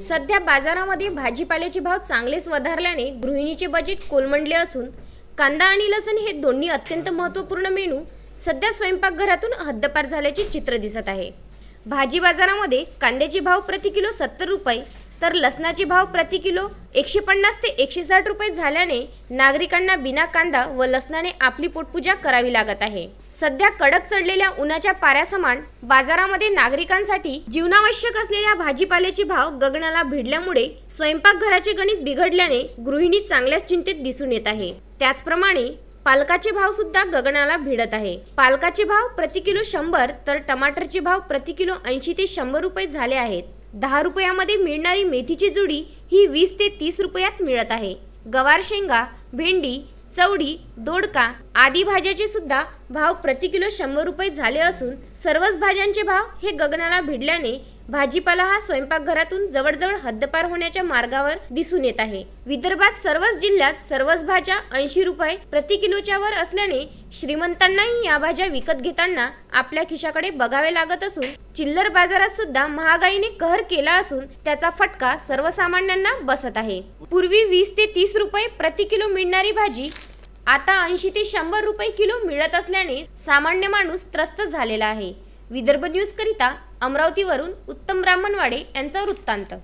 सध्या बाजारामध्ये भाजीपाल्याचे भाव चांगलेच वधारल्याने गृहिणीचे बजेट कोलमडले असून कांदा आणि लसण हे दोन्ही अत्यंत महत्त्वपूर्ण मेनू सध्या स्वयंपाकघरातून हद्दपार झाल्याचे चित्र दिसत आहे. भाजी बाजारामध्ये कांद्याचे भाव प्रति किलो सत्तर रुपये तर लसणाचे भाव प्रति किलो एकशे पन्नास ते एकशे साठ रुपये झाल्याने नागरिकांना बिना कांदा व लसणाने आपली पोटपूजा करावी लागत आहे. सध्या कडक चढलेल्या उन्हाच्या पाऱ्यासमान बाजारामध्ये नागरिकांसाठी जीवनावश्यक असलेल्या भाजीपाल्याचे भाव गगनाला भिडल्यामुळे स्वयंपाकघराचे गणित बिघडल्याने गृहिणी चांगल्याच चिंतेत दिसून येत आहे. त्याचप्रमाणे पालकाचे भाव सुद्धा गगनाला भिडत आहे. पालकाचे भाव प्रति किलो शंभर तर टमाटरचे भाव प्रति किलो ऐंशी ते शंभर रुपये झाले आहेत. दहा रुपयामध्ये मिळणारी मेथीची जुडी ही वीस ते तीस रुपयात मिळत आहे. गवार शेंगा भेंडी चवडी दोडका आदी भाज्याचे सुद्धा भाव प्रति किलो शंभर रुपये झाले असून सर्वच भाज्यांचे भाव हे गगनाला भिडल्याने भाजीपाला हा स्वयंपाकघरातून जवळजवळ हद्दपार होण्याच्या मार्गावर दिसून येत आहे. विदर्भात सर्वच जिल्ह्यात सर्वच भाज्या ऐंशी रुपये प्रति किलोच्या वर असल्याने श्रीमंतांनाही या भाज्या विकत घेताना आपल्या खिशाकडे बघावे लागत असून चिल्लर बाजारात सुद्धा महागाईने कहर केला असून त्याचा फटका सर्वसामान्यांना बसत आहे. पूर्वी वीस ते तीस रुपये प्रति किलो मिळणारी भाजी आता ऐंशी ते शंभर रुपये किलो मिळत असल्याने सामान्य माणूस त्रस्त झालेला आहे. विदर्भ न्यूज करिता अमरावतीवरून उत्तम ब्राह्मणवाडे यांचा वृत्तांत.